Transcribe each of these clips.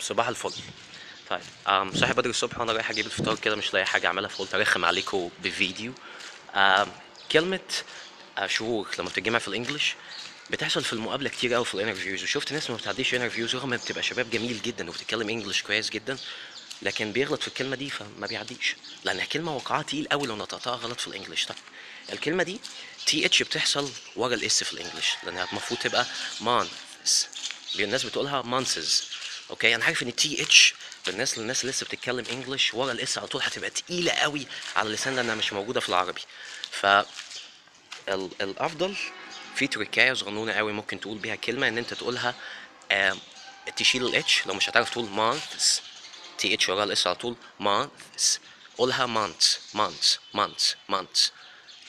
صباح الفل. طيب صاحي بدري الصبح وأنا رايح أجيب الفطار كده مش لاقي حاجة اعملها فقلت ارخم عليكم بفيديو. كلمة uh, شهور لما بتتجمع في ال English بتحصل في المقابلة كتير قوي في ال interviews وشفت ناس ما بتعديش interviews رغم بتبقى شباب جميل جدا وبتتكلم English كويس جدا لكن بيغلط في الكلمة دي فما بيعديش. لانها كلمه وقعها تقيل قوي لو نطقتها غلط في ال English. طيب الكلمة دي TH بتحصل ورا ال S في ال English لأنها المفروض تبقى months الناس بتقولها months okay؟ أنا عارف إن TH بالناس للناس اللي لسه بتتكلم English ورا ال S على طول هتبقى تقيلة قوي على اللسان لأنها مش موجودة في العربي. ف ال- الأفضل في تركاية صغنونة قوي ممكن تقول بيها كلمة إن أنت تقولها تشيل ال H لو مش هتعرف تقول months TH ورا ال S على طول months قولها monts monts monts monts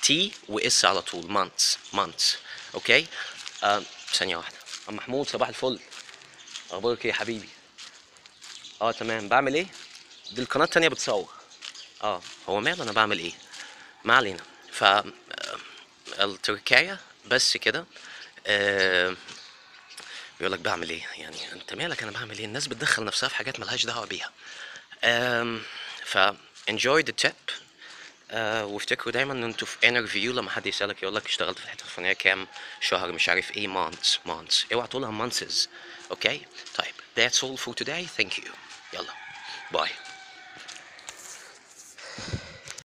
T و S على طول monts monts okay؟ ثانية واحدة. عم محمود صباح الفل. أخبارك إيه يا حبيبي؟ آه تمام. بعمل إيه؟ دي القناة التانية بتصور. آه هو ماله أنا بعمل إيه؟ ما علينا. ف آه، التركاية بس كده. آه بيقول لك بعمل إيه؟ يعني أنت مالك؟ أنا بعمل إيه؟ الناس بتدخل نفسها في حاجات ملهاش دعوة بيها. آم، ف enjoy the tip آه وافتكروا دايما إن أنتوا في interview لما حد يسألك يقول لك اشتغلت في الحته الفلانيه كام شهر مش عارف إيه months months اوعى تقولها months okay طيب that's all for today. Thank you. يلا bye